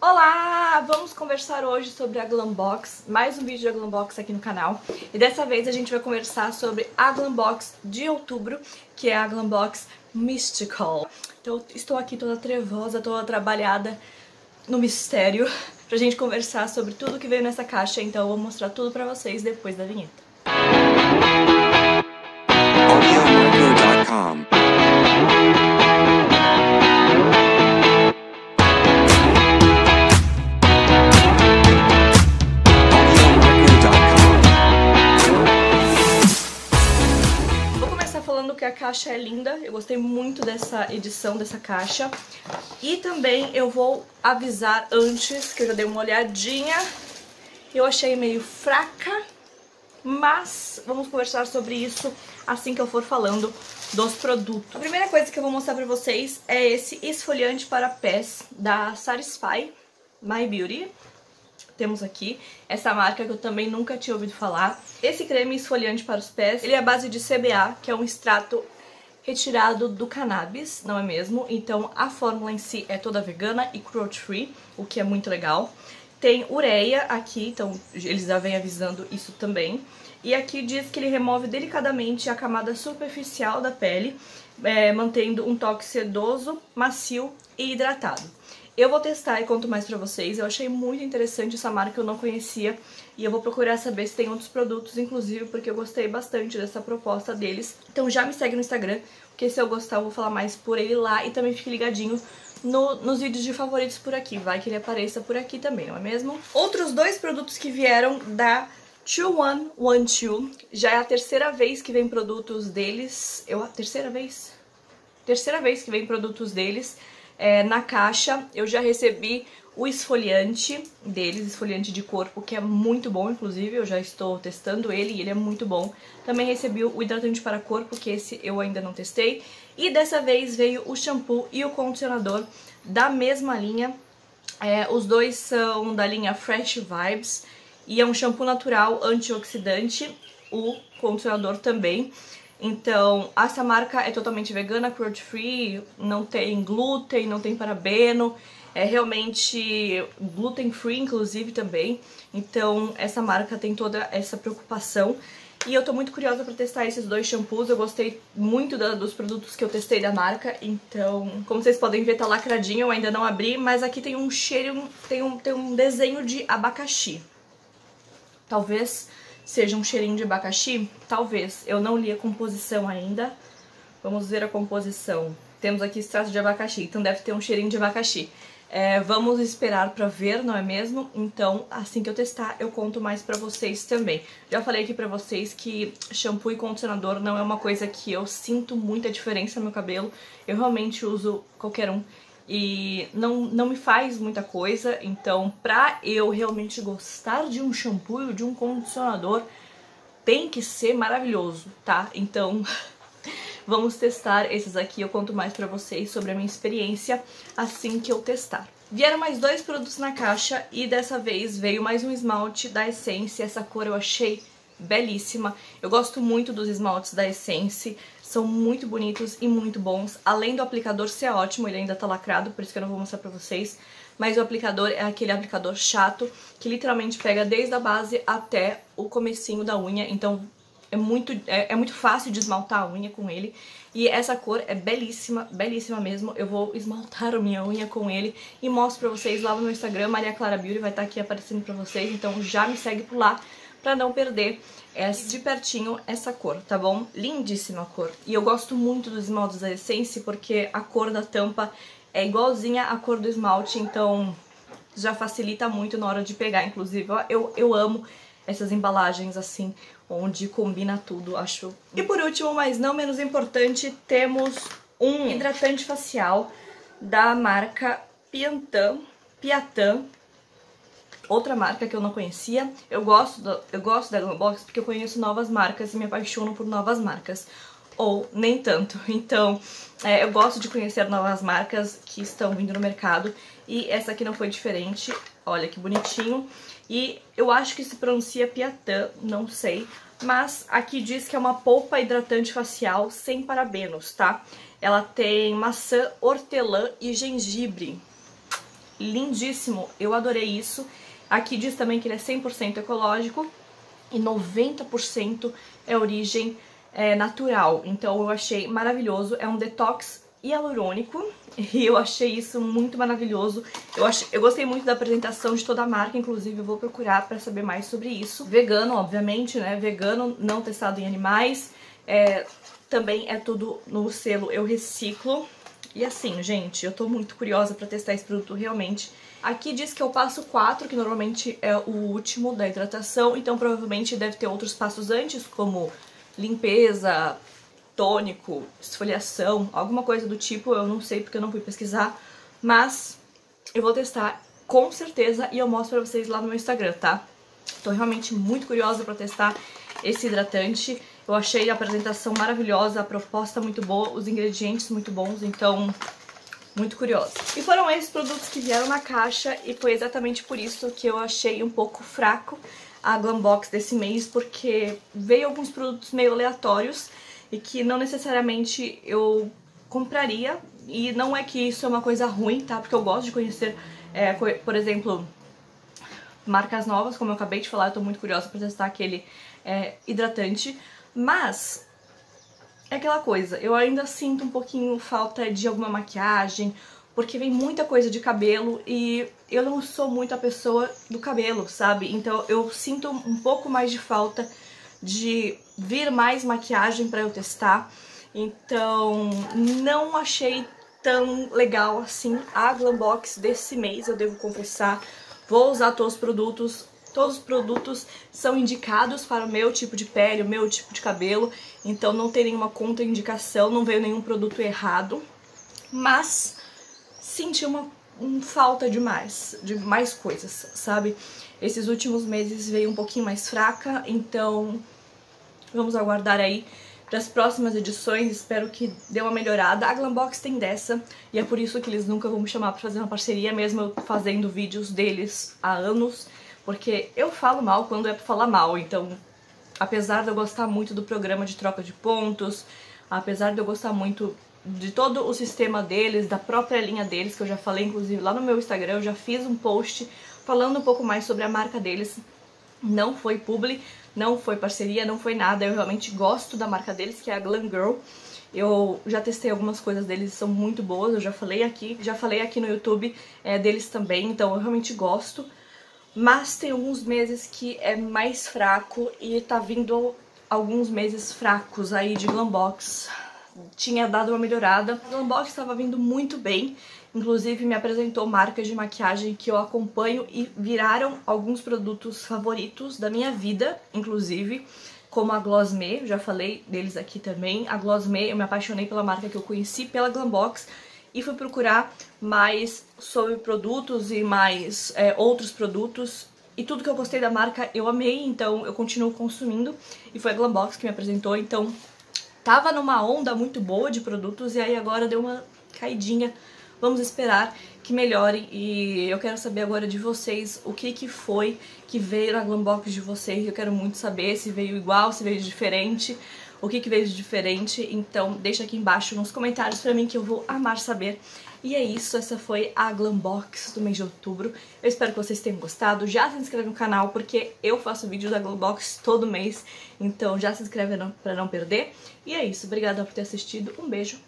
Olá! Vamos conversar hoje sobre a Glambox, mais um vídeo da Glambox aqui no canal. E dessa vez a gente vai conversar sobre a Glambox de outubro, que é a Glambox Mystical. Então estou aqui toda trevosa, toda trabalhada no mistério, pra gente conversar sobre tudo que veio nessa caixa, então eu vou mostrar tudo pra vocês depois da vinheta. AudioMarco.com a caixa é linda, eu gostei muito dessa edição dessa caixa. E também eu vou avisar antes, que eu já dei uma olhadinha, eu achei meio fraca, mas vamos conversar sobre isso assim que eu for falando dos produtos. A primeira coisa que eu vou mostrar pra vocês é esse esfoliante para pés da Satisfy My Beauty. Temos aqui essa marca que eu também nunca tinha ouvido falar. Esse creme esfoliante para os pés, ele é a base de CBA, que é um extrato retirado do cannabis, não é mesmo? Então a fórmula em si é toda vegana e cruelty free, o que é muito legal. Tem ureia aqui, então eles já vêm avisando isso também. E aqui diz que ele remove delicadamente a camada superficial da pele, é, mantendo um toque sedoso, macio e hidratado. Eu vou testar e conto mais pra vocês. Eu achei muito interessante essa marca, eu não conhecia. E eu vou procurar saber se tem outros produtos, inclusive, porque eu gostei bastante dessa proposta deles. Então já me segue no Instagram, porque se eu gostar eu vou falar mais por ele lá. E também fique ligadinho no, nos vídeos de favoritos por aqui. Vai que ele apareça por aqui também, não é mesmo? Outros dois produtos que vieram da 2112. Já é a terceira vez que vem produtos deles. Eu, a terceira vez? Terceira vez que vem produtos deles é, na caixa. Eu já recebi o esfoliante deles, esfoliante de corpo, que é muito bom, inclusive, eu já estou testando ele e ele é muito bom. Também recebi o hidratante para corpo, que esse eu ainda não testei. E dessa vez veio o shampoo e o condicionador da mesma linha. É, os dois são da linha Fresh Vibes e é um shampoo natural antioxidante, o condicionador também. Então, essa marca é totalmente vegana, cruelty free, não tem glúten, não tem parabeno, é realmente gluten free inclusive também. Então, essa marca tem toda essa preocupação. E eu tô muito curiosa pra testar esses dois shampoos, eu gostei muito da, dos produtos que eu testei da marca, então, como vocês podem ver, tá lacradinho, eu ainda não abri, mas aqui tem um cheiro, tem um, tem um desenho de abacaxi. Talvez seja um cheirinho de abacaxi? Talvez. Eu não li a composição ainda. Vamos ver a composição. Temos aqui extrato de abacaxi, então deve ter um cheirinho de abacaxi. É, vamos esperar pra ver, não é mesmo? Então, assim que eu testar, eu conto mais pra vocês também. Já falei aqui pra vocês que shampoo e condicionador não é uma coisa que eu sinto muita diferença no meu cabelo. Eu realmente uso qualquer um e não, não me faz muita coisa, então pra eu realmente gostar de um shampoo e de um condicionador, tem que ser maravilhoso, tá? Então vamos testar esses aqui, eu conto mais pra vocês sobre a minha experiência assim que eu testar. Vieram mais dois produtos na caixa e dessa vez veio mais um esmalte da Essence, essa cor eu achei belíssima. Eu gosto muito dos esmaltes da Essence, são muito bonitos e muito bons. Além do aplicador ser ótimo, ele ainda tá lacrado, por isso que eu não vou mostrar pra vocês. Mas o aplicador é aquele aplicador chato, que literalmente pega desde a base até o comecinho da unha. Então é muito, é, é muito fácil de esmaltar a unha com ele. E essa cor é belíssima, belíssima mesmo. Eu vou esmaltar a minha unha com ele e mostro pra vocês lá no meu Instagram, Maria Clara Beauty, vai estar aqui aparecendo pra vocês. Então já me segue por lá pra não perder de pertinho essa cor, tá bom? Lindíssima a cor. E eu gosto muito dos esmaltes da Essence porque a cor da tampa é igualzinha à cor do esmalte, então já facilita muito na hora de pegar. Inclusive, eu, eu amo essas embalagens assim, onde combina tudo, acho. E por último, mas não menos importante, temos um hidratante facial da marca Piantan, Piatan, outra marca que eu não conhecia. Eu gosto, do, eu gosto da Glambox porque eu conheço novas marcas e me apaixono por novas marcas. Ou nem tanto. Então, é, eu gosto de conhecer novas marcas que estão vindo no mercado. E essa aqui não foi diferente. Olha que bonitinho. E eu acho que se pronuncia Piatã, não sei. Mas aqui diz que é uma polpa hidratante facial sem parabenos, tá? Ela tem maçã, hortelã e gengibre. lindíssimo, eu adorei isso. Aqui diz também que ele é 100% ecológico e 90% é origem é, natural. Então eu achei maravilhoso. É um detox hialurônico e eu achei isso muito maravilhoso. Eu, achei, eu gostei muito da apresentação de toda a marca, inclusive eu vou procurar para saber mais sobre isso. Vegano, obviamente, né? Vegano, não testado em animais. É, também é tudo no selo Eu Reciclo. E assim, gente, eu tô muito curiosa pra testar esse produto realmente. Aqui diz que é o passo 4, que normalmente é o último da hidratação, então provavelmente deve ter outros passos antes, como limpeza, tônico, esfoliação, alguma coisa do tipo, eu não sei porque eu não fui pesquisar, mas eu vou testar com certeza e eu mostro pra vocês lá no meu Instagram, tá? Tô realmente muito curiosa pra testar esse hidratante. Eu achei a apresentação maravilhosa, a proposta muito boa, os ingredientes muito bons, então muito curiosa. E foram esses produtos que vieram na caixa e foi exatamente por isso que eu achei um pouco fraco a Glambox desse mês, porque veio alguns produtos meio aleatórios e que não necessariamente eu compraria, e não é que isso é uma coisa ruim, tá? Porque eu gosto de conhecer, é, por exemplo, marcas novas, como eu acabei de falar, eu tô muito curiosa pra testar aquele é, hidratante, mas é aquela coisa, eu ainda sinto um pouquinho falta de alguma maquiagem, porque vem muita coisa de cabelo e eu não sou muito a pessoa do cabelo, sabe? Então eu sinto um pouco mais de falta de vir mais maquiagem para eu testar. Então não achei tão legal assim a Glambox desse mês, eu devo confessar. Vou usar todos os produtos, Todos os produtos são indicados para o meu tipo de pele, o meu tipo de cabelo, então não tem nenhuma contraindicação, não veio nenhum produto errado, mas senti uma um, falta de mais, de mais coisas, sabe? Esses últimos meses veio um pouquinho mais fraca, então vamos aguardar aí para as próximas edições, espero que dê uma melhorada. A Glambox tem dessa, e é por isso que eles nunca vão me chamar para fazer uma parceria, mesmo eu fazendo vídeos deles há anos. Porque eu falo mal quando é pra falar mal, então apesar de eu gostar muito do programa de troca de pontos, apesar de eu gostar muito de todo o sistema deles, da própria linha deles, que eu já falei inclusive lá no meu Instagram, eu já fiz um post falando um pouco mais sobre a marca deles. Não foi publi, não foi parceria, não foi nada, eu realmente gosto da marca deles, que é a Glam Girl. Eu já testei algumas coisas deles, são muito boas, eu já falei aqui, já falei aqui no YouTube é, deles também, então eu realmente gosto mas tem alguns meses que é mais fraco e tá vindo alguns meses fracos aí de Glambox. Tinha dado uma melhorada. A Glambox estava vindo muito bem, inclusive me apresentou marcas de maquiagem que eu acompanho e viraram alguns produtos favoritos da minha vida, inclusive como a Gloss Me, já falei deles aqui também. A Gloss Me, eu me apaixonei pela marca que eu conheci pela Glambox e fui procurar mais sobre produtos e mais é, outros produtos. E tudo que eu gostei da marca eu amei, então eu continuo consumindo. E foi a Glambox que me apresentou, então tava numa onda muito boa de produtos e aí agora deu uma caidinha. Vamos esperar que melhore e eu quero saber agora de vocês o que que foi que veio na Glambox de vocês. Eu quero muito saber se veio igual, se veio diferente o que, que veio de diferente, então deixa aqui embaixo nos comentários pra mim que eu vou amar saber. E é isso, essa foi a Glambox do mês de outubro. Eu espero que vocês tenham gostado. Já se inscreve no canal, porque eu faço vídeo da Glambox todo mês. Então já se inscreve pra não perder. E é isso, obrigada por ter assistido. Um beijo